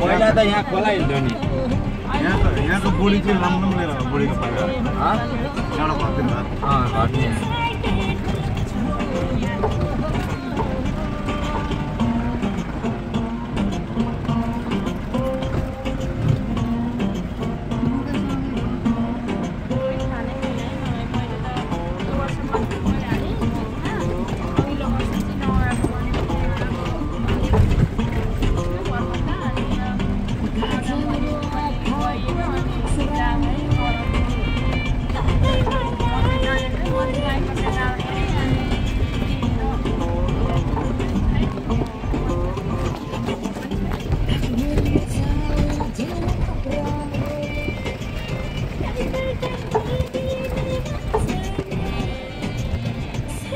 पहिला त यहाँ खोला हिँड्थ्यो नि यहाँको यहाँको बोडी चाहिँ राम्रो लिएर बोडीको फाइदा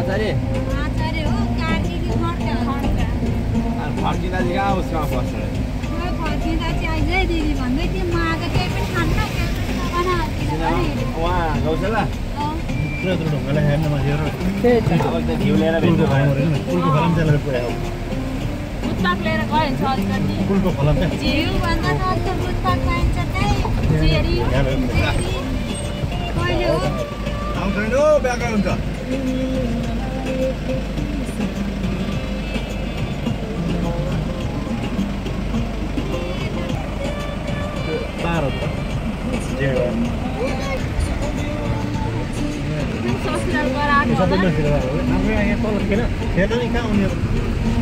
आचार्य? अनि फर्किँदा चाहिँ कहाँ उसमा बस्छ? उहाँ गौशाला ढुङ्गालाई हेर्न त। घिउ लिएर कुलको भेट्नु हेर्नु कुलको ब्याकै हुन्छ सबै मान्छेले हाम्रो यहाँ तल थिएन थिएन नि कहाँ उनीहरू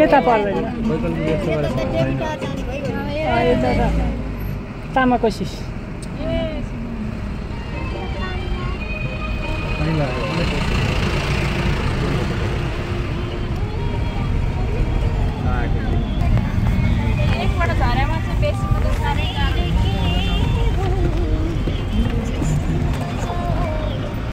यता पर्दैन यता त तामाकोसिस ए पहिला